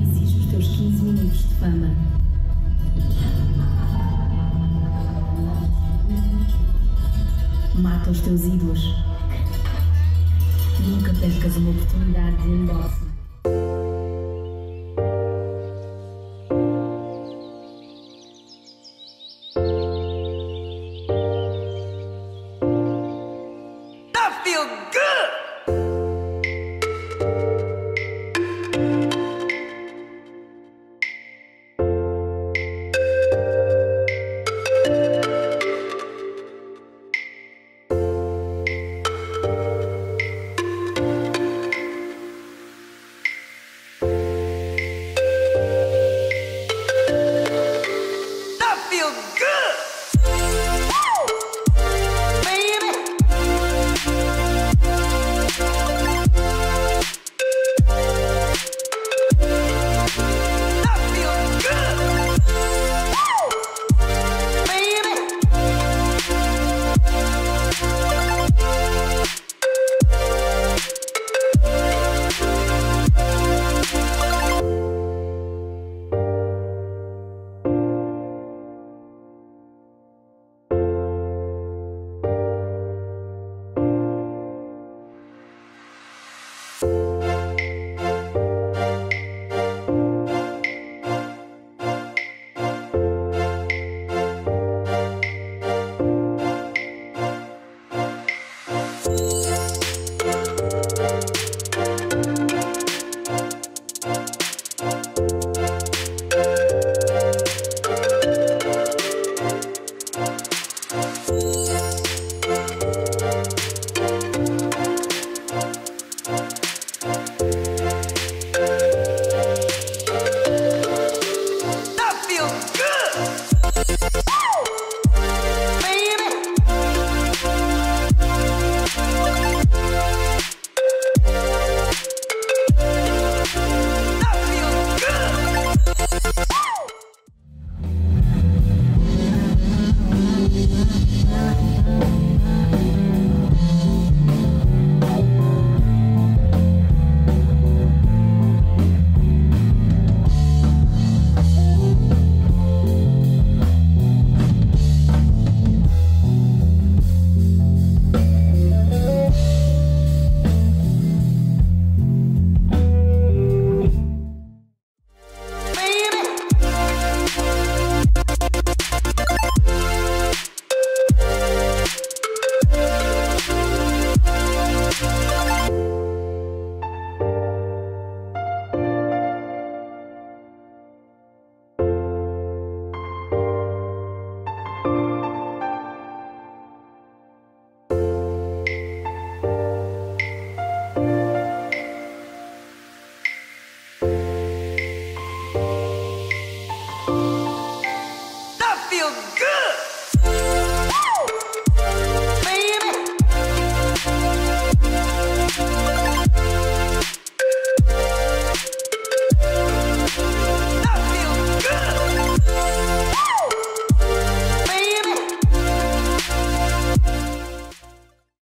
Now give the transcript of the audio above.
Exige os teus 15 minutos de fama. Mata os teus ídolos. Nunca percas uma oportunidade de unboxing. I feel good. Feel good.